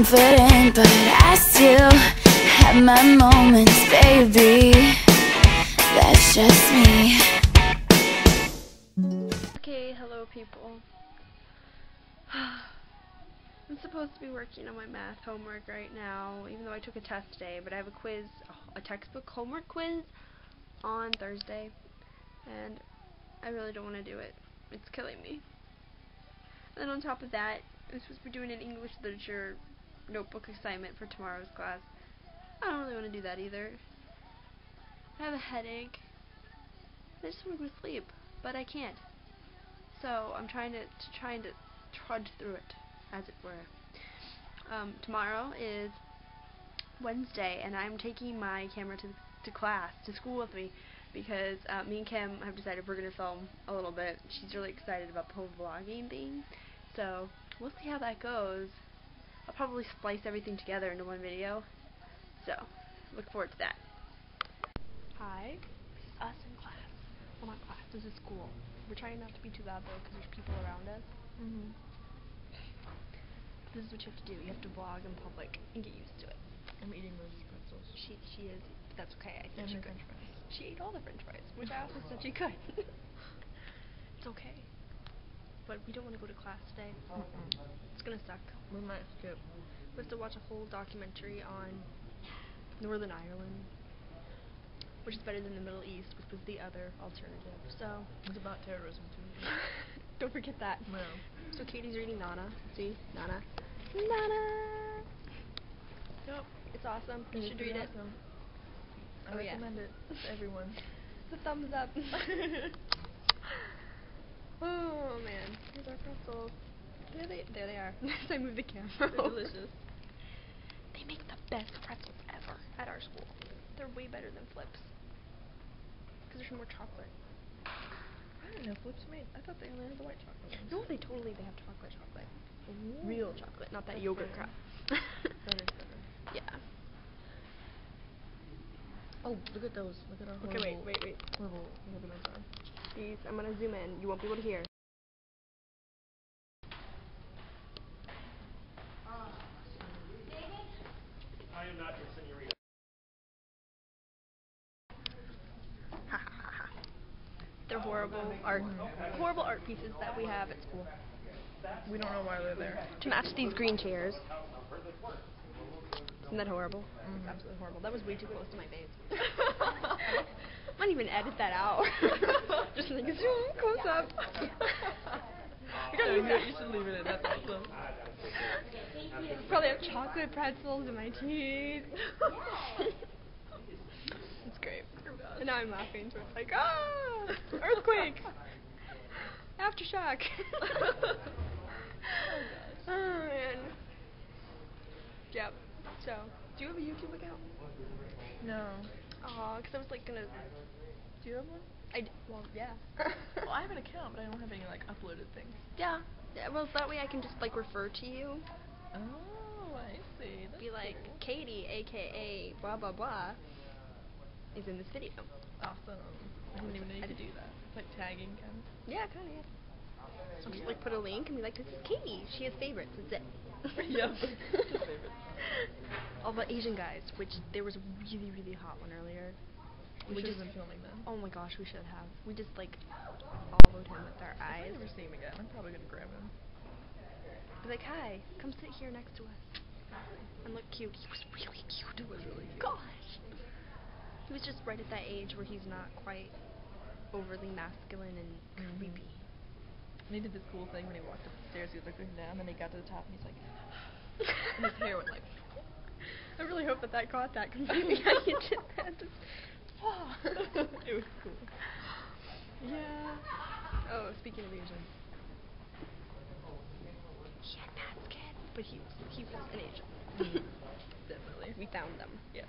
confident, but I still have my moments, baby. That's just me. Okay, hello people. I'm supposed to be working on my math homework right now, even though I took a test today, but I have a quiz, a textbook homework quiz on Thursday, and I really don't want to do it. It's killing me. And then on top of that, I'm supposed to be doing an English literature notebook assignment for tomorrow's class. I don't really want to do that either. I have a headache. I just want to go sleep, but I can't. So I'm trying to, to trying to trudge through it, as it were. Um, tomorrow is Wednesday, and I'm taking my camera to to class, to school with me, because uh, me and Kim have decided we're gonna film a little bit. She's really excited about the whole vlogging thing, so we'll see how that goes. I'll probably splice everything together into one video, so look forward to that. Hi, this is us in class. Well, not class. This is school. We're trying not to be too loud though, because there's people around us. Mm-hmm. This is what you have to do. You have to vlog in public and get used to it. I'm eating those pretzels. She she is. That's okay. I think And she could. french fries. She ate all the French fries, which I also said she could. it's okay. But we don't want to go to class today. Mm-mm. It's gonna suck. We might skip. We have to watch a whole documentary on Northern Ireland, which is better than the Middle East, which was the other alternative. So It's about terrorism too. don't forget that. No. So Katie's reading Nana. See, Nana. Nana. Yep. It's awesome. You It's should read it. Oh, I Oh, yeah. recommend it to everyone. The thumbs up. oh man, here's our pretzels. There they, there they are. As I move the camera. They're over. delicious. They make the best pretzels ever at our school. They're way better than Flipz. Because there's more chocolate. I don't know Flipz made. I thought they only had the white chocolate. ones. No, they totally they have chocolate chocolate. Ooh. Real chocolate, not that That's yogurt better. crap. Better, better. yeah. Oh, look at those. Look at our Okay, wait, wait, wait. These, I'm gonna zoom in. You won't be able to hear. I am not your senorita. They're horrible art, horrible art pieces that we have at school We don't know why they're there. to match these green chairs. Isn't that horrible? Mhm. It's absolutely horrible. That was way too close to my face. I might even edit that out. Just like zoom close up. I gotta leave you, you should leave it in. That's awesome. Probably have chocolate pretzels in my teeth. It's great. And now I'm laughing, so it's like, ah, earthquake, aftershock. oh man. Yep. So, do you have a YouTube account? No. Aw, because I was like gonna. Do you have one? I d- well, yeah. well, I have an account, but I don't have any like uploaded things. yeah. Yeah. Well, that way I can just like refer to you. Oh, I see. That's Be like, cool. Katie, aka blah blah blah, is in this video. Awesome. I didn't even know you could do that. It's like tagging kind of. Yeah, kind of. Yeah. I'll just like put a link and be like, this is Katie. She has favorites. That's it. Yep. All the Asian guys, which there was a really really hot one earlier. We, We should just- have been filming then. Oh my gosh, we should have. We just like followed him with our If I eyes. never see him again, I'm probably gonna grab him. Be like, hi, come sit here next to us and look cute. He was really cute. It was really cute. Gosh. He was just right at that age where he's not quite overly masculine and Mhm. creepy. And he did this cool thing when he walked up the stairs. He was like looking down, then he got to the top, and he's like, and his hair went like. I really hope that that caught that completely. I did that. Just, oh. it was cool. Yeah. Oh, speaking of Asian. He had bad skin, but he was he was an Asian. Mm. Definitely. We found them. Yeah.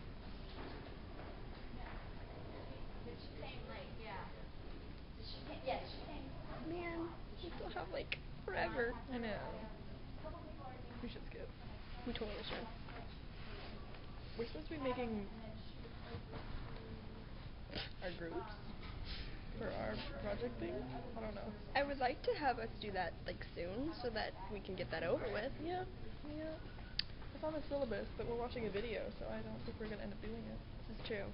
Man, we still have like forever. I know. We should skip. We totally should. We're supposed to be making our groups for our project thing. I don't know. I would like to have us do that like soon, so that we can get that over with. Yeah. Yeah. It's on the syllabus, but we're watching a video, so I don't think we're gonna end up doing it. This is true.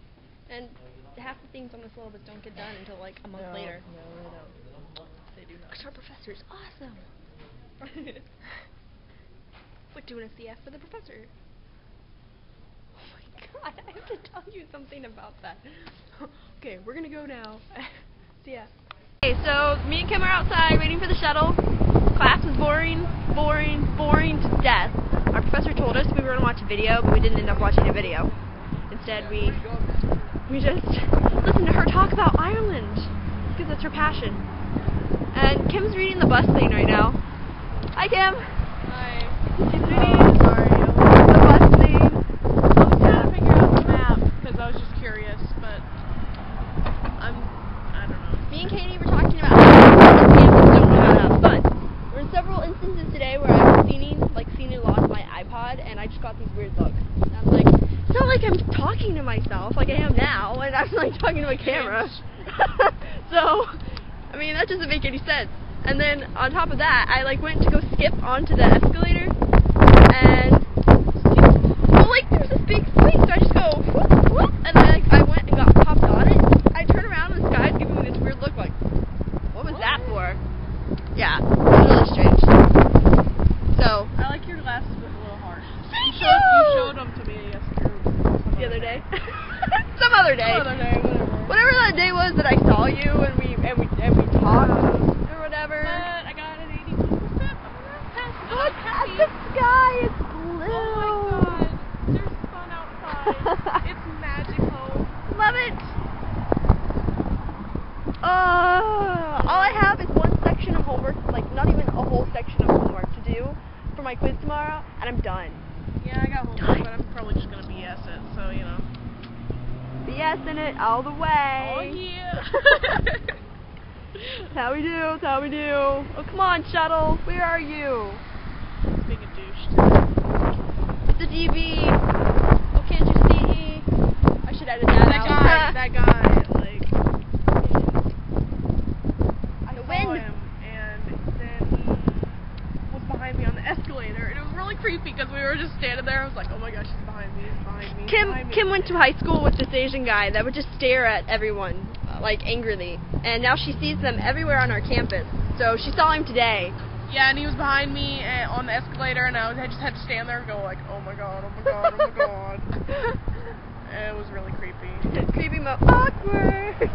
And half the things on the syllabus don't get done until like a month no, later. No, they don't. They do not. Because our professor is awesome. It's like doing a CF for the professor. Oh my god, I have to tell you something about that. okay, we're gonna go now. See ya. Okay, so me and Kim are outside waiting for the shuttle. Class was boring, boring, boring to death. Our professor told us we were gonna watch a video, but we didn't end up watching a video. Instead, we we just listened to her talk about Ireland because that's her passion. And Kim's reading the bus thing right now. Hi, Kim. Hi. She's reading Sorry. the bus thing. I'm trying to figure out the map because I was just curious, but I'm. I don't know. Me and Katie were talking about how campus don't know how to have fun. There were several instances today where I was seen, like, seen it lost my iPod, and I just got these weird looks. And I'm like, it's not like I'm talking to myself like I am now, and I'm like talking to my camera. so, I mean, that doesn't make any sense. And then on top of that, I like went to go skip onto the escalator, and well, like there's this big swing, so I just go whoop, whoop, and then like, I went and got popped on it. I turn around and this guy's giving me this weird look, like, what was that for? Yeah, it was really strange. So I like your glasses, but a little harsh. Thank you showed, you! showed them to me yesterday. the other day, some other day, Some other day, whatever. whatever that day was that I saw you and we and we and we talked or whatever. But I got an 82% on the Look at the sky, it's blue. Oh my god, there's sun outside. it's magical. Love it. Uh, all I have is one section of homework, like not even a whole section of homework to do for my quiz tomorrow, and I'm done. Yeah, I got homework, but I'm probably just gonna BS it, so you know. BS in it all the way. Oh yeah. That's how we do. That's how we do. Oh, come on, shuttle. Where are you? Being a douche. It's a DB. Oh, can't you see? I should edit that, That out. guy, that guy, like, I The saw wind. him, and then he was behind me on the escalator, and it was really creepy because we were just standing there. I was like, oh my gosh, he's behind me, he's behind me. he's Kim. Kim went to high school with this Asian guy that would just stare at everyone uh, like angrily, and now she sees them everywhere on our campus. So she saw him today. Yeah, and he was behind me uh, on the escalator, and I, was, I just had to stand there and go like, oh my god, oh my god, oh my god. And it was really creepy. It's Creepy but awkward.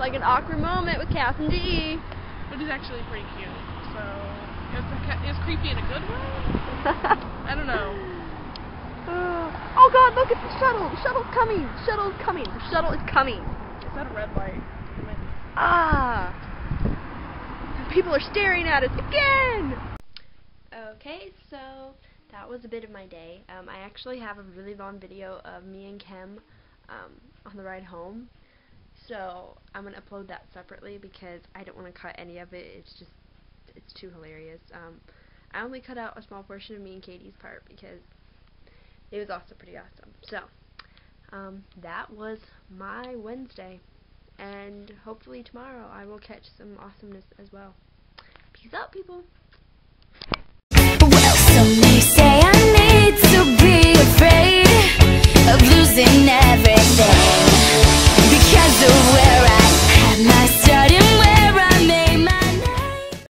like an awkward moment with Cass and Dee. But he's actually pretty cute, so it was, it was creepy in a good way. I don't know. oh God! Look at the shuttle. The shuttle's coming. The shuttle's coming. The shuttle is coming. Is that a red light? Ah! People are staring at us again! Okay, so that was a bit of my day. Um, I actually have a really long video of me and Kim um, on the ride home. So I'm going to upload that separately because I don't want to cut any of it. It's just, it's too hilarious. Um, I only cut out a small portion of me and Katie's part because it was also pretty awesome. So, um, that was my Wednesday and hopefully tomorrow I will catch some awesomeness as well. Peace out, people.